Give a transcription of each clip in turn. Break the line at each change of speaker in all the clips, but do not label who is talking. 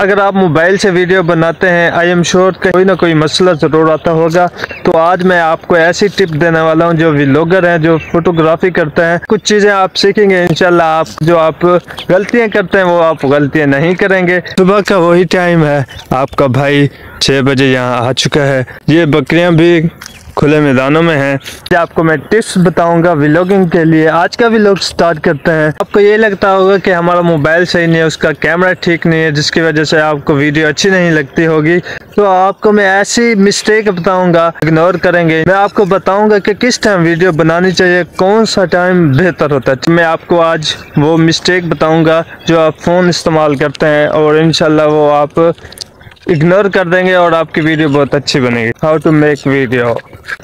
अगर आप मोबाइल से वीडियो बनाते हैं आई एम श्योर कोई ना कोई मसला ज़रूर आता होगा। तो आज मैं आपको ऐसी टिप देने वाला हूँ, जो व्लॉगर हैं, जो फोटोग्राफी करते हैं। कुछ चीज़ें आप सीखेंगे, इंशाल्लाह आप, जो आप गलतियाँ करते हैं, वो आप गलतियाँ नहीं करेंगे। सुबह का वही टाइम है। आपका भाई छः बजे यहाँ आ चुका है। ये बकरियाँ भी खुले मैदानों में हैं। आपको मैं टिप्स बताऊँगा व्लॉगिंग के लिए। आज का व्लॉग स्टार्ट करते हैं। आपको ये लगता होगा कि हमारा मोबाइल सही नहीं है, उसका कैमरा ठीक नहीं है, जिसकी वजह से आपको वीडियो अच्छी नहीं लगती होगी। तो आपको मैं ऐसी मिस्टेक बताऊँगा इग्नोर करेंगे। मैं आपको बताऊँगा कि किस टाइम वीडियो बनानी चाहिए, कौन सा टाइम बेहतर होता है। मैं आपको आज वो मिस्टेक बताऊँगा जो आप फ़ोन इस्तेमाल करते हैं, और इनशाला वो आप इग्नोर कर देंगे और आपकी वीडियो बहुत अच्छी बनेगी। हाउ टू मेक वीडियो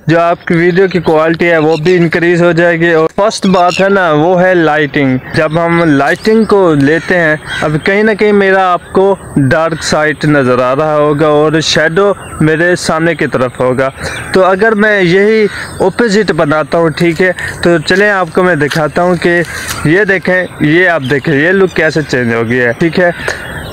जो आपकी वीडियो की क्वालिटी है, वो भी इंक्रीज हो जाएगी और फ़र्स्ट बात है ना, वो है लाइटिंग जब हम लाइटिंग को लेते हैं, अब कहीं ना कहीं मेरा आपको डार्क साइड नज़र आ रहा होगा और शेडो मेरे सामने की तरफ़ होगा। तो अगर मैं यही ओपोजिट बनाता हूँ, ठीक है? तो चलें, आपको मैं दिखाता हूँ कि ये देखें, ये आप देखें, ये लुक कैसे चेंज हो गया है, ठीक है?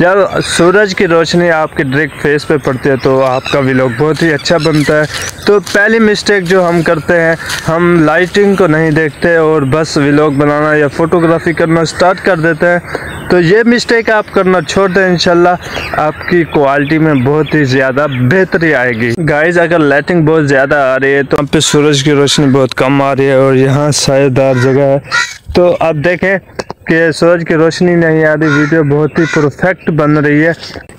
जब सूरज की रोशनी आपके डायरेक्ट फेस पे पड़ती है तो आपका व्लॉग बहुत ही अच्छा बनता है। तो पहली मिस्टेक जो हम करते हैं, हम लाइटिंग को नहीं देखते और बस व्लॉग बनाना या फोटोग्राफी करना स्टार्ट कर देते हैं। तो ये मिस्टेक आप करना छोड़ दें, इंशाल्लाह, आपकी क्वालिटी में बहुत ही ज़्यादा बेहतरी आएगी। गाइस अगर लाइटिंग बहुत ज़्यादा आ रही है तो यहाँ पे सूरज की रोशनी बहुत कम आ रही है और यहाँ सायेदार जगह है। तो आप देखें कि सूरज की रोशनी नहीं आ रही वीडियो बहुत ही परफेक्ट बन रही है।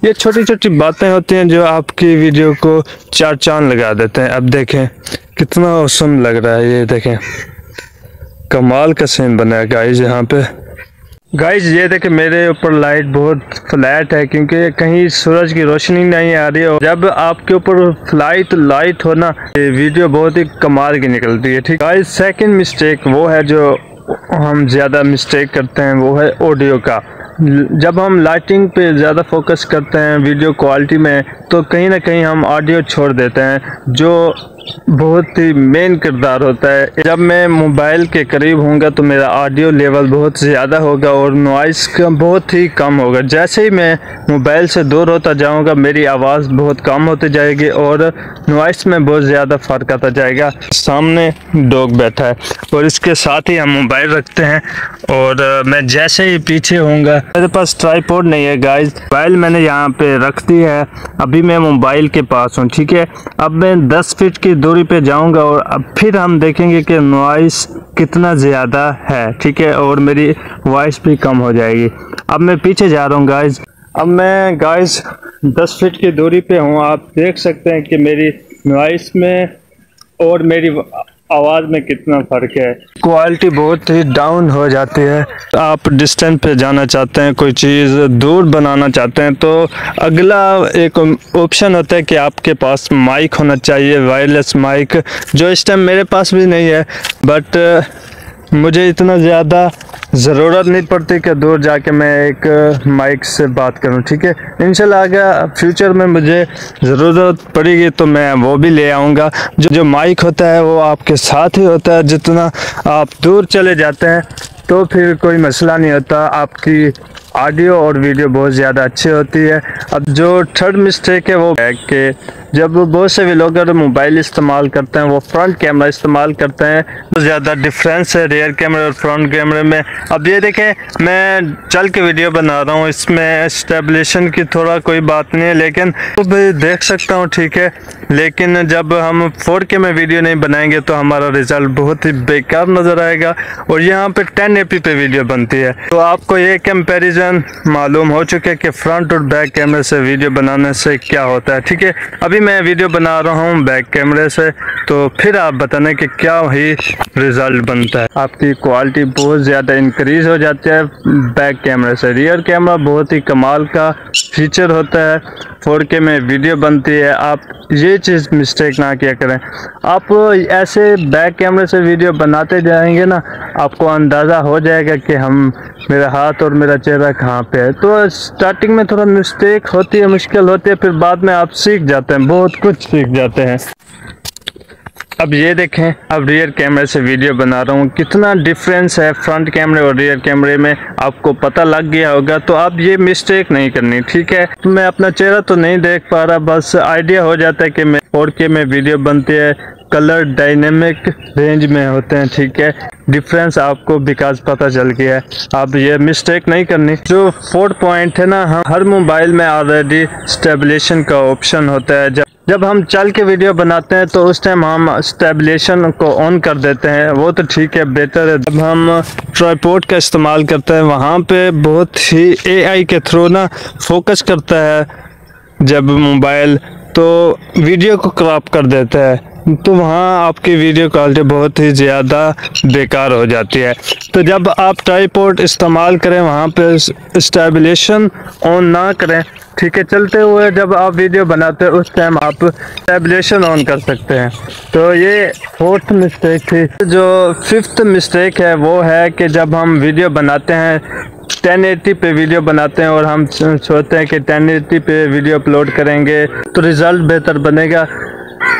ये छोटी छोटी बातें होती हैं जो आपकी वीडियो को चार चाँद लगा देते हैं। अब देखें, कितना औसम लग रहा है ये देखें। कमाल का सीन बना है गाइस यहाँ पे। गाइज़ ये देखें, मेरे ऊपर लाइट बहुत फ्लैट है क्योंकि कहीं सूरज की रोशनी नहीं आ रही है। जब आपके ऊपर फ़्लाइट लाइट हो ना, ये वीडियो बहुत ही कमाल की निकलती है, ठीक? गाइज़ सेकंड मिस्टेक वो है जो हम ज़्यादा मिस्टेक करते हैं वो है ऑडियो का। जब हम लाइटिंग पे ज़्यादा फोकस करते हैं वीडियो क्वालिटी में तो कहीं ना कहीं हम ऑडियो छोड़ देते हैं, जो बहुत ही मेन किरदार होता है। जब मैं मोबाइल के करीब होऊँगा तो मेरा ऑडियो लेवल बहुत ज़्यादा होगा और नॉइस का बहुत ही कम होगा। जैसे ही मैं मोबाइल से दूर होता जाऊँगा, मेरी आवाज़ बहुत कम होती जाएगी और नॉइस में बहुत ज़्यादा फ़र्क आता जाएगा। सामने डॉग बैठा है और इसके साथ ही हम मोबाइल रखते हैं और मैं जैसे ही पीछे होऊँगा, मेरे पास ट्राईपोर्ड नहीं है गाइस मोबाइल मैंने यहाँ पे रख दी है। अभी मैं मोबाइल के पास हूँ, ठीक है? अब मैं 10 फीट की दूरी पे जाऊँगा और अब फिर हम देखेंगे कि नॉइस कितना ज़्यादा है, ठीक है? और मेरी वॉइस भी कम हो जाएगी। अब मैं पीछे जा रहा हूँ गाइज़ अब मैं गाइस 10 फीट की दूरी पे हूँ। आप देख सकते हैं कि मेरी नॉइस में और मेरी आवाज़ में कितना फ़र्क है? क्वालिटी बहुत ही डाउन हो जाती है। आप डिस्टेंस पे जाना चाहते हैं, कोई चीज़ दूर बनाना चाहते हैं तो अगला एक ऑप्शन होता है कि आपके पास माइक होना चाहिए वायरलेस माइक जो इस टाइम मेरे पास भी नहीं है बट मुझे इतना ज़्यादा ज़रूरत नहीं पड़ती कि दूर जाके मैं एक माइक से बात करूँ, ठीक है? इंशाल्लाह अगर फ्यूचर में मुझे ज़रूरत पड़ेगी तो मैं वो भी ले आऊँगा। जो जो माइक होता है वो आपके साथ ही होता है। जितना आप दूर चले जाते हैं तो फिर कोई मसला नहीं होता। आपकी ऑडियो और वीडियो बहुत ज़्यादा अच्छी होती है। अब जो थर्ड मिस्टेक है वो है कि जब बहुत से व्लॉगर मोबाइल इस्तेमाल करते हैं, वो फ्रंट कैमरा इस्तेमाल करते हैं तो ज़्यादा डिफरेंस है रियर कैमरे और फ्रंट कैमरे में। अब ये देखें, मैं चल के वीडियो बना रहा हूँ, इसमें स्टेबलेशन की थोड़ा कोई बात नहीं है, लेकिन तो देख सकता हूँ, ठीक है। लेकिन जब हम फोर के में वीडियो नहीं बनाएँगे तो हमारा रिज़ल्ट बहुत ही बेकार नज़र आएगा, और यहाँ पर टेन ए पे वीडियो बनती है। तो आपको ये कंपेरिजन मालूम हो चुका कि फ्रंट और बैक कैमरे से वीडियो बनाने से क्या होता है, ठीक है। अभी मैं वीडियो बना रहा हूँ बैक कैमरे से। तो फिर आप बताने कि क्या ही रिज़ल्ट बनता है। आपकी क्वालिटी बहुत ज़्यादा इंक्रीज हो जाती है। बैक कैमरे से रियर कैमरा बहुत ही कमाल का फीचर होता है। फोर के में वीडियो बनती है। आप ये चीज़ मिस्टेक ना किया करें। आप ऐसे बैक कैमरे से वीडियो बनाते जाएँगे ना, आपको अंदाज़ा हो जाएगा कि हम, मेरा हाथ और मेरा चेहरा कहाँ पे है। तो स्टार्टिंग में थोड़ा मिस्टेक होती है, मुश्किल होती है, फिर बाद में आप सीख जाते हैं, बहुत कुछ सीख जाते हैं। अब ये देखें, अब रियर कैमरे से वीडियो बना रहा हूँ। कितना डिफरेंस है फ्रंट कैमरे और रियर कैमरे में। आपको पता लग गया होगा तो आप ये मिस्टेक नहीं करनी, ठीक है? तो मैं अपना चेहरा तो नहीं देख पा रहा, बस आइडिया हो जाता है कि मैं फोर में वीडियो बनती है कलर डायनेमिक रेंज में होते हैं, ठीक है? डिफरेंस आपको बिकॉज़ पता चल गया है। अब ये मिस्टेक नहीं करनी। जो फोर्थ पॉइंट है ना, हम हर मोबाइल में ऑलरेडी स्टेबलेशन का ऑप्शन होता है। जब जब हम चल के वीडियो बनाते हैं तो उस टाइम हम स्टेबलेशन को ऑन कर देते हैं। वो तो ठीक है बेटर है। जब हम ट्राईपोर्ट का इस्तेमाल करते हैं, वहाँ पे बहुत ही एआई के थ्रू ना फोकस करता है जब मोबाइल तो वीडियो को क्रॉप कर देता है। तो वहाँ आपकी वीडियो क्वालिटी बहुत ही ज़्यादा बेकार हो जाती है। तो जब आप ट्राईपोर्ट इस्तेमाल करें, वहाँ पे स्टेबलेशन ऑन ना करें ठीक है, चलते हुए जब आप वीडियो बनाते हैं, उस टाइम आप टैबलेशन ऑन कर सकते हैं। तो ये फोर्थ मिस्टेक थी। जो फिफ्थ मिस्टेक है, वो है कि जब हम वीडियो बनाते हैं 1080 पे वीडियो बनाते हैं और हम सोचते हैं कि 1080 पे वीडियो अपलोड करेंगे तो रिज़ल्ट बेहतर बनेगा।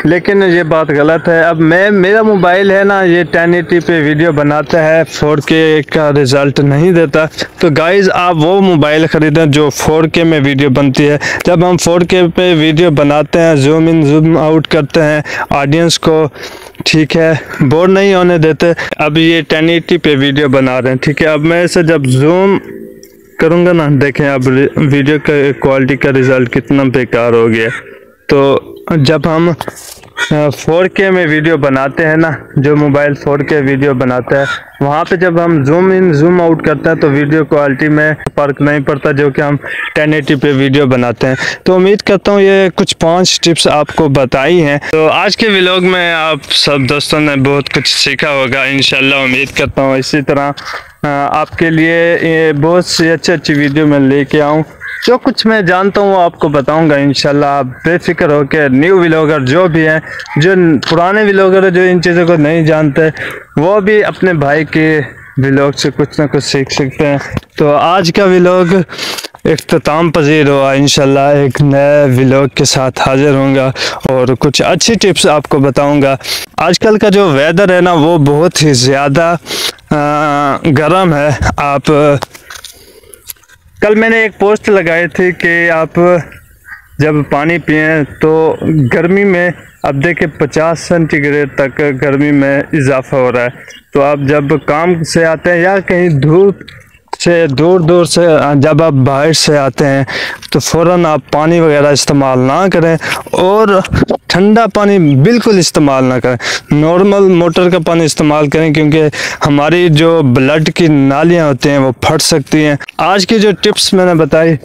लेकिन ये बात गलत है। अब मैं, मेरा मोबाइल है ना, ये 1080 पे वीडियो बनाता है 4K का रिज़ल्ट नहीं देता। तो गाइज़ आप वो मोबाइल ख़रीदें जो 4K में वीडियो बनती है। जब हम 4K पे वीडियो बनाते हैं जूम इन जूम आउट करते हैं ऑडियंस को, ठीक है बोर नहीं होने देते। अब ये 1080 पे वीडियो बना रहे हैं, ठीक है। अब मैं इसे जब जूम करूँगा ना, देखें, अब वीडियो का क्वालिटी का रिज़ल्ट कितना बेकार हो गया। तो जब हम फोर के में वीडियो बनाते हैं ना, जो मोबाइल फोर के वीडियो बनाता है, वहाँ पे जब हम जूम इन जूम आउट करते हैं तो वीडियो क्वालिटी में फ़र्क नहीं पड़ता, जो कि हम 1080 पे वीडियो बनाते हैं। तो उम्मीद करता हूँ ये कुछ पाँच टिप्स आपको बताई हैं। तो आज के व्लॉग में आप सब दोस्तों ने बहुत कुछ सीखा होगा इन उम्मीद करता हूँ इसी तरह आपके लिए बहुत सी अच्छी अच्छी वीडियो मैं लेके आऊँ। जो कुछ मैं जानता हूँ, वो आपको बताऊँगा, इंशाल्लाह। आप बेफिक्र होकर न्यू व्लॉगर जो भी हैं, जो पुराने व्लॉगर जो इन चीज़ों को नहीं जानते, वो भी अपने भाई के व्लॉग से कुछ ना कुछ सीख सकते हैं। तो आज का व्लॉग अख्ताम पजीर हुआ, इंशाल्लाह एक नए व्लॉग के साथ हाजिर होंगे और कुछ अच्छी टिप्स आपको बताऊँगा। आजकल का जो वेदर है ना, वो बहुत ही ज़्यादा गर्म है। आप कल मैंने एक पोस्ट लगाई थी कि आप जब पानी पिए तो गर्मी में अब देखे 50 सेंटीग्रेड तक गर्मी में इजाफा हो रहा है। तो आप जब काम से आते हैं या कहीं धूप से दूर दूर से, जब आप बाहर से आते हैं तो फ़ौर आप पानी वगैरह इस्तेमाल ना करें और ठंडा पानी बिल्कुल इस्तेमाल ना करें। नॉर्मल मोटर का पानी इस्तेमाल करें क्योंकि हमारी जो ब्लड की नालियाँ होती हैं, वो फट सकती हैं। आज की जो टिप्स मैंने बताई,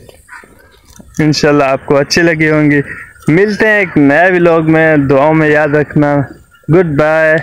इंशाल्लाह आपको अच्छी लगी होंगी। मिलते हैं एक नए व्लॉग में, दुआओं में याद रखना। Good bye.